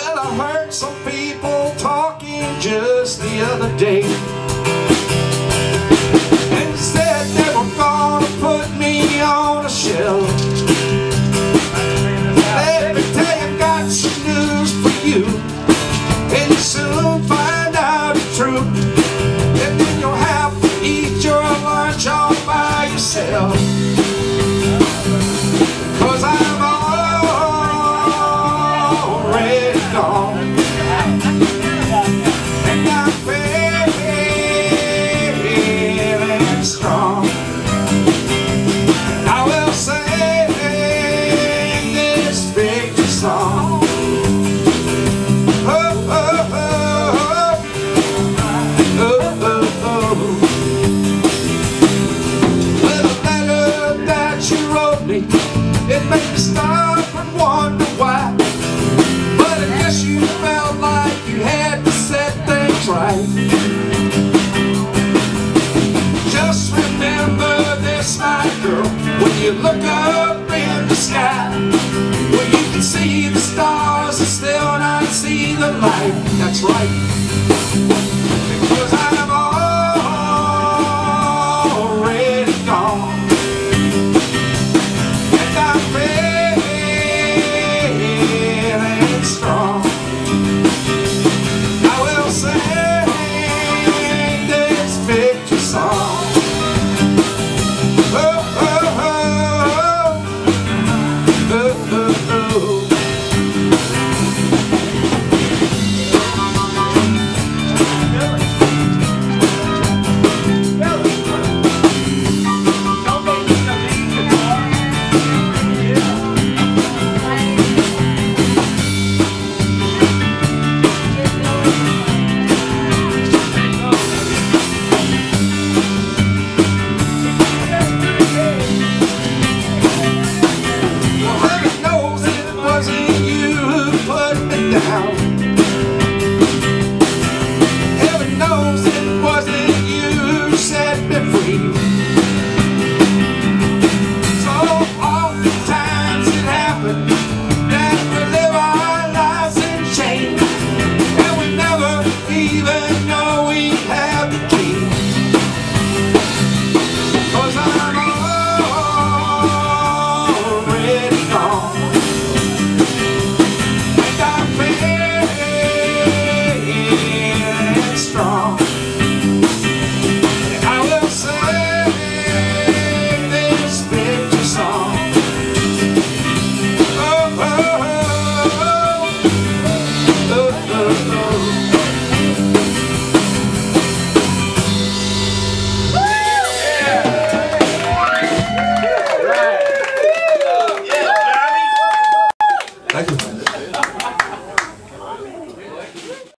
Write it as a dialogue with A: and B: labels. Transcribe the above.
A: Well, I heard some people talking just the other day. right, that's right. down Heaven knows it wasn't you who set me free. So oftentimes it happens That we live our lives in shame And we never even know we have